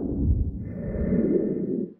へえ。